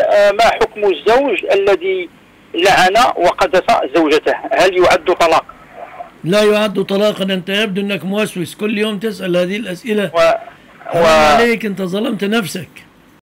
آه، ما حكم الزوج الذي لعن وقذف زوجته؟ هل يعد طلاق؟ لا يعد طلاقا. أنت يبدو أنك موسوس. كل يوم تسأل هذه الأسئلة. و... و... عليك. أنت ظلمت نفسك.